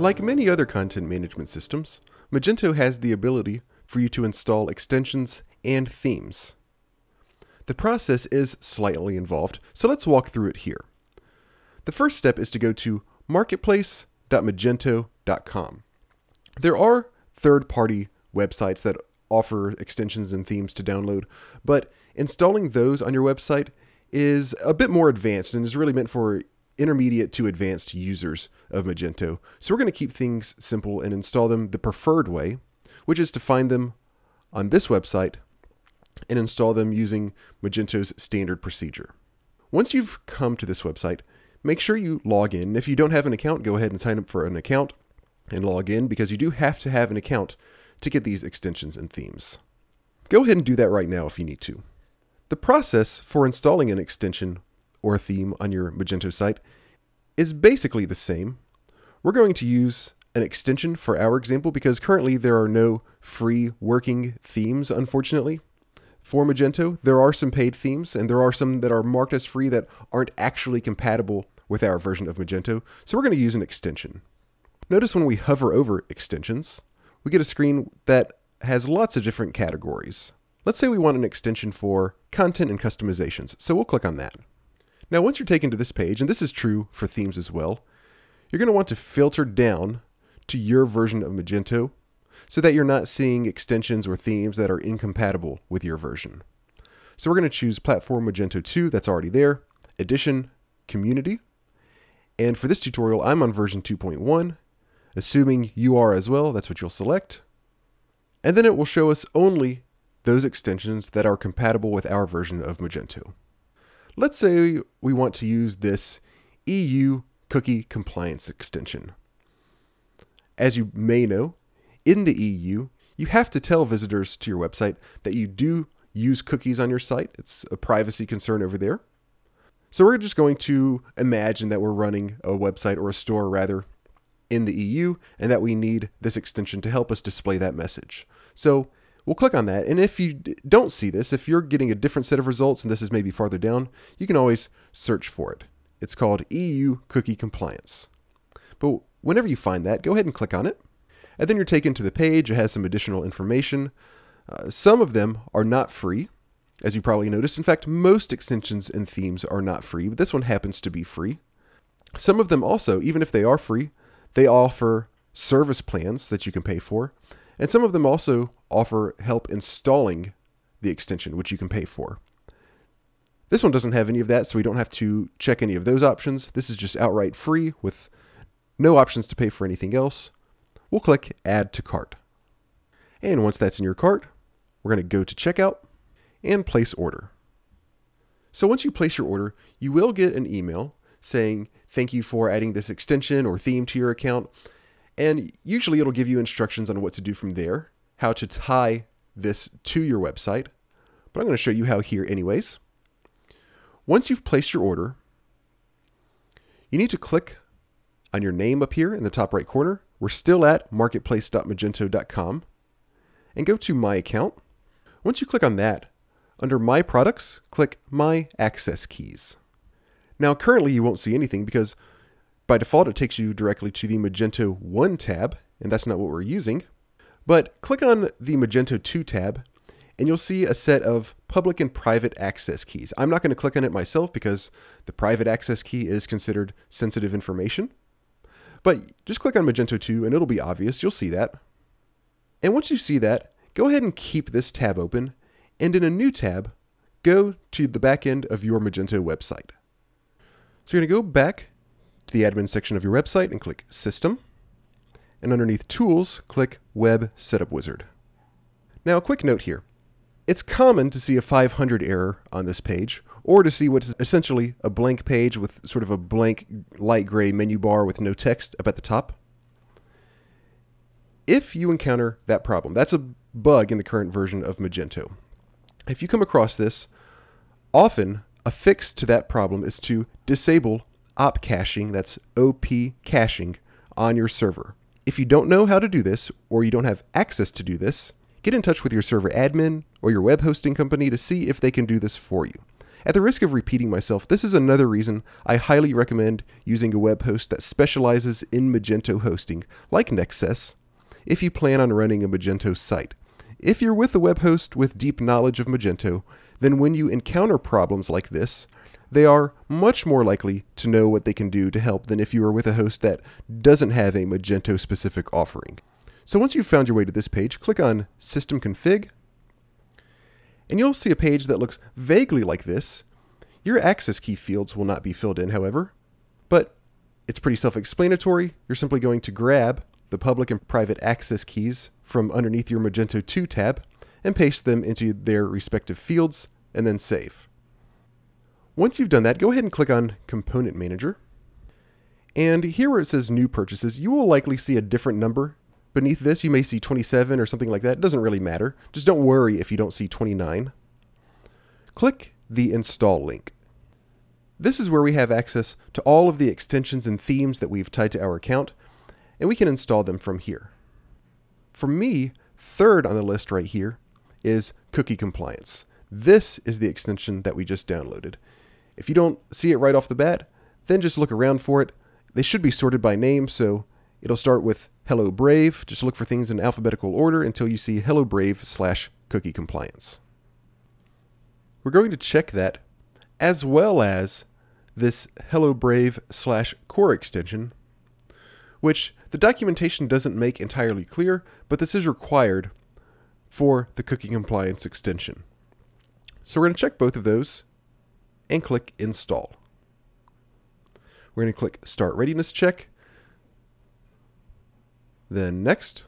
Like many other content management systems, Magento has the ability for you to install extensions and themes. The process is slightly involved, so let's walk through it here. The first step is to go to marketplace.magento.com. There are third party websites that offer extensions and themes to download, but installing those on your website is a bit more advanced and is really meant for intermediate to advanced users of Magento. So we're going to keep things simple and install them the preferred way, which is to find them on this website and install them using Magento's standard procedure. Once you've come to this website, make sure you log in. If you don't have an account, go ahead and sign up for an account and log in because you do have to have an account to get these extensions and themes. Go ahead and do that right now if you need to. The process for installing an extension or theme on your Magento site is basically the same. We're going to use an extension for our example because currently there are no free working themes, unfortunately. For Magento, there are some paid themes and there are some that are marked as free that aren't actually compatible with our version of Magento, so we're going to use an extension. Notice when we hover over extensions, we get a screen that has lots of different categories. Let's say we want an extension for content and customizations, so we'll click on that. Now once you're taken to this page, and this is true for themes as well, you're going to want to filter down to your version of Magento so that you're not seeing extensions or themes that are incompatible with your version. So we're going to choose Platform Magento 2, that's already there, Edition, Community, and for this tutorial, I'm on version 2.1. Assuming you are as well, that's what you'll select. And then it will show us only those extensions that are compatible with our version of Magento. Let's say we want to use this EU cookie compliance extension. As you may know, in the EU, you have to tell visitors to your website that you do use cookies on your site. It's a privacy concern over there. So we're just going to imagine that we're running a website or a store rather in the EU and that we need this extension to help us display that message. So we'll click on that. And if you don't see this, if you're getting a different set of results and this is maybe farther down, you can always search for it. It's called EU Cookie Compliance. But whenever you find that, go ahead and click on it. And then you're taken to the page. It has some additional information. Uh, some of them are not free as you probably noticed. In fact, most extensions and themes are not free, but this one happens to be free. Some of them also, even if they are free, they offer service plans that you can pay for. And some of them also offer help installing the extension, which you can pay for. This one doesn't have any of that, so we don't have to check any of those options. This is just outright free with no options to pay for anything else. We'll click Add to Cart. And once that's in your cart, we're going to go to Checkout and place order. So once you place your order, you will get an email saying, thank you for adding this extension or theme to your account. And usually it'll give you instructions on what to do from there, how to tie this to your website. But I'm going to show you how here anyways. Once you've placed your order, you need to click on your name up here in the top right corner. We're still at marketplace.magento.com and go to My Account. Once you click on that, under My Products, click My Access Keys. Now, currently you won't see anything because by default it takes you directly to the Magento 1 tab, and that's not what we're using. But click on the Magento 2 tab, and you'll see a set of public and private access keys. I'm not going to click on it myself because the private access key is considered sensitive information. But just click on Magento 2 and it'll be obvious. You'll see that. And once you see that, go ahead and keep this tab open and in a new tab, go to the back end of your Magento website. So you're going to go back the admin section of your website and click System. And underneath Tools, click Web Setup Wizard. Now, a quick note here. It's common to see a 500 error on this page, or to see what's essentially a blank page with sort of a blank light gray menu bar with no text up at the top. If you encounter that problem, that's a bug in the current version of Magento. If you come across this, often a fix to that problem is to disable op caching, that's OP caching, on your server. If you don't know how to do this, or you don't have access to do this, get in touch with your server admin or your web hosting company to see if they can do this for you. At the risk of repeating myself, this is another reason I highly recommend using a web host that specializes in Magento hosting, like Nexcess, if you plan on running a Magento site. If you're with a web host with deep knowledge of Magento, then when you encounter problems like this, they are much more likely to know what they can do to help than if you are with a host that doesn't have a Magento specific offering. So once you've found your way to this page, click on System Config, and you'll see a page that looks vaguely like this. Your access key fields will not be filled in, however, but it's pretty self-explanatory. You're simply going to grab the public and private access keys from underneath your Magento 2 tab and paste them into their respective fields and then save. Once you've done that, go ahead and click on Component Manager. And here where it says New Purchases, you will likely see a different number. Beneath this, you may see 27 or something like that. It doesn't really matter. Just don't worry if you don't see 29. Click the Install link. This is where we have access to all of the extensions and themes that we've tied to our account, and we can install them from here. For me, third on the list right here is Cookie Compliance. This is the extension that we just downloaded. If you don't see it right off the bat, then just look around for it. They should be sorted by name, so it'll start with Hello Brave. Just look for things in alphabetical order until you see Hello Brave slash cookie compliance. We're going to check that as well as this Hello Brave slash core extension, which the documentation doesn't make entirely clear, but this is required for the cookie compliance extension. So we're going to check both of those and click Install. We're going to click Start Readiness Check. Then Next.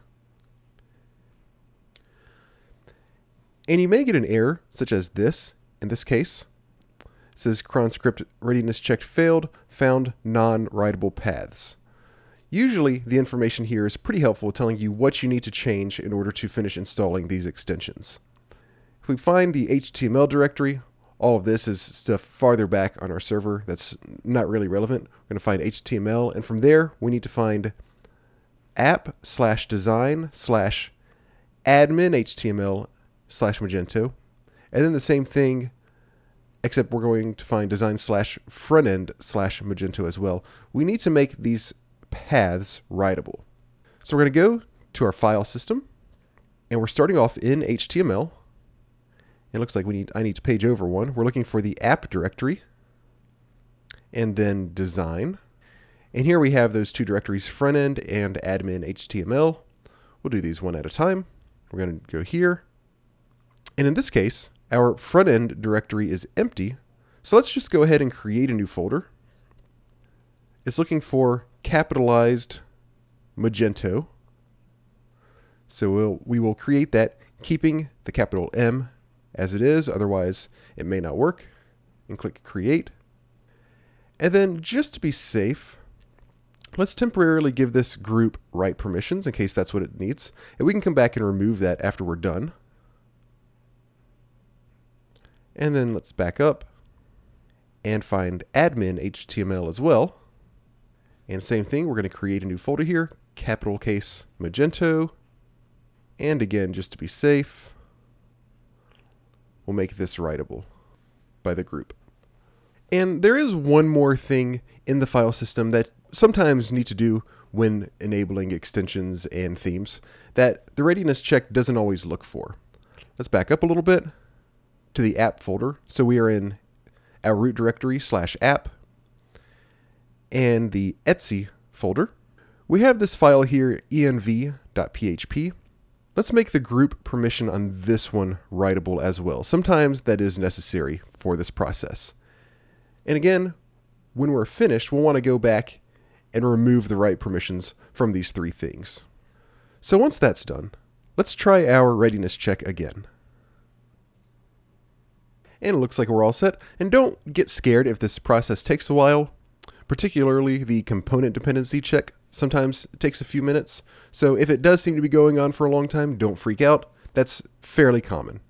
And you may get an error, such as this, in this case. It says cron script readiness check failed, found non-writable paths. Usually, the information here is pretty helpful telling you what you need to change in order to finish installing these extensions. If we find the HTML directory, all of this is stuff farther back on our server that's not really relevant. We're going to find HTML, and from there, we need to find app slash design slash admin HTML slash Magento. And then the same thing, except we're going to find design slash front end slash Magento as well. We need to make these paths writable. So we're going to go to our file system, and we're starting off in HTML. It looks like we need I need to page over one. We're looking for the app directory and then design. And here we have those two directories, front end and admin HTML. We'll do these one at a time. We're going to go here. And in this case, our front end directory is empty. So let's just go ahead and create a new folder. It's looking for capitalized Magento. So we'll, we will create that keeping the capital M as it is, otherwise it may not work. And click Create. And then just to be safe, let's temporarily give this group write permissions in case that's what it needs. And we can come back and remove that after we're done. And then let's back up and find admin HTML as well. And same thing, we're going to create a new folder here, capital case Magento. And again, just to be safe, will make this writable by the group. And there is one more thing in the file system that sometimes need to do when enabling extensions and themes that the readiness check doesn't always look for. Let's back up a little bit to the app folder. So we are in our root directory slash app and the etc folder. We have this file here, env.php, Let's make the group permission on this one writable as well. Sometimes that is necessary for this process. And again, when we're finished, we'll want to go back and remove the write permissions from these three things. So once that's done, let's try our readiness check again. And it looks like we're all set. And don't get scared if this process takes a while, particularly the component dependency check Sometimes it takes a few minutes. So if it does seem to be going on for a long time, don't freak out. That's fairly common.